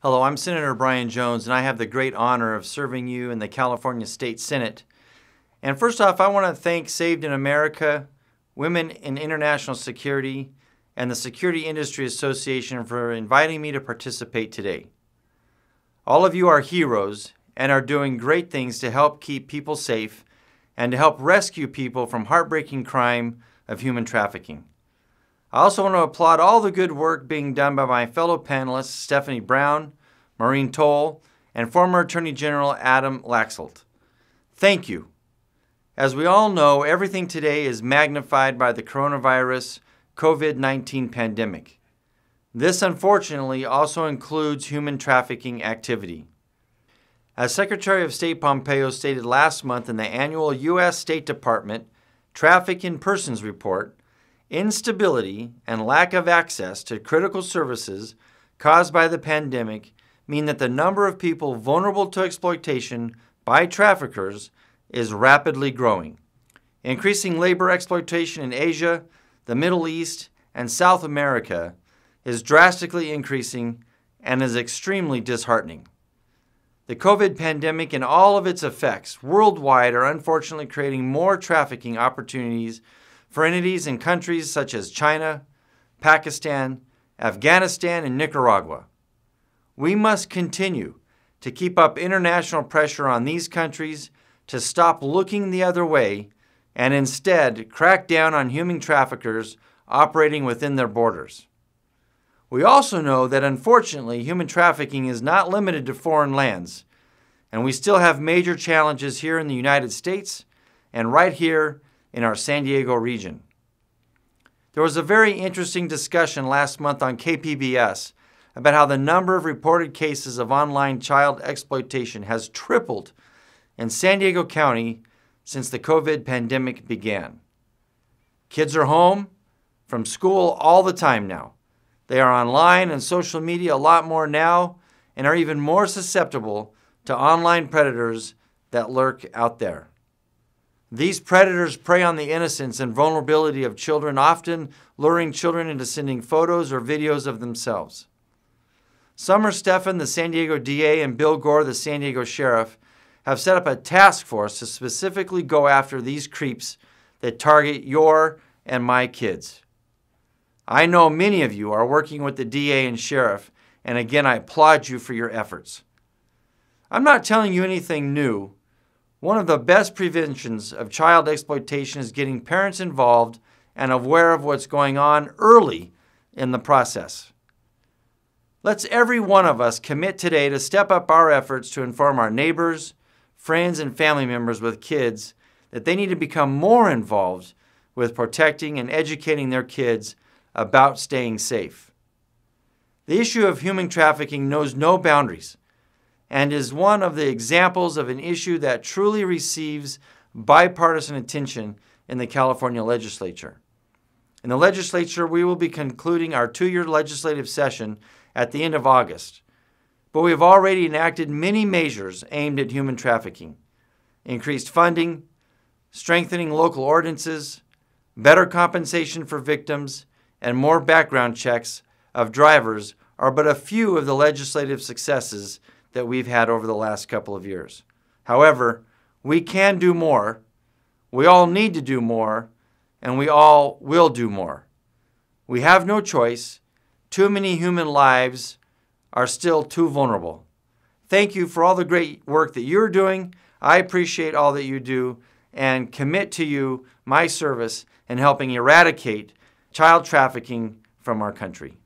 Hello, I'm Senator Brian Jones, and I have the great honor of serving you in the California State Senate. And first off, I want to thank Saved in America, Women in International Security, and the Security Industry Association for inviting me to participate today. All of you are heroes and are doing great things to help keep people safe and to help rescue people from heartbreaking crime of human trafficking. I also want to applaud all the good work being done by my fellow panelists, Stephanie Brown, Maureen Toll, and former Attorney General Adam Laxalt. Thank you. As we all know, everything today is magnified by the coronavirus COVID 19 pandemic. This unfortunately also includes human trafficking activity. As Secretary of State Pompeo stated last month in the annual U.S. State Department Traffic in Persons Report, Instability and lack of access to critical services caused by the pandemic mean that the number of people vulnerable to exploitation by traffickers is rapidly growing. Increasing labor exploitation in Asia, the Middle East, and South America is drastically increasing and is extremely disheartening. The COVID pandemic and all of its effects worldwide are unfortunately creating more trafficking opportunities for entities in countries such as China, Pakistan, Afghanistan, and Nicaragua. We must continue to keep up international pressure on these countries to stop looking the other way and instead crack down on human traffickers operating within their borders. We also know that unfortunately human trafficking is not limited to foreign lands, and we still have major challenges here in the United States and right here in our San Diego region. There was a very interesting discussion last month on KPBS about how the number of reported cases of online child exploitation has tripled in San Diego County since the COVID pandemic began. Kids are home from school all the time now. They are online and social media a lot more now and are even more susceptible to online predators that lurk out there. These predators prey on the innocence and vulnerability of children, often luring children into sending photos or videos of themselves. Summer Stephan, the San Diego DA, and Bill Gore, the San Diego Sheriff, have set up a task force to specifically go after these creeps that target your and my kids. I know many of you are working with the DA and Sheriff, and again, I applaud you for your efforts. I'm not telling you anything new one of the best preventions of child exploitation is getting parents involved and aware of what's going on early in the process. Let's every one of us commit today to step up our efforts to inform our neighbors, friends, and family members with kids that they need to become more involved with protecting and educating their kids about staying safe. The issue of human trafficking knows no boundaries and is one of the examples of an issue that truly receives bipartisan attention in the California legislature. In the legislature, we will be concluding our two year legislative session at the end of August, but we have already enacted many measures aimed at human trafficking increased funding, strengthening local ordinances, better compensation for victims, and more background checks of drivers are but a few of the legislative successes that we've had over the last couple of years. However, we can do more. We all need to do more, and we all will do more. We have no choice. Too many human lives are still too vulnerable. Thank you for all the great work that you're doing. I appreciate all that you do and commit to you my service in helping eradicate child trafficking from our country.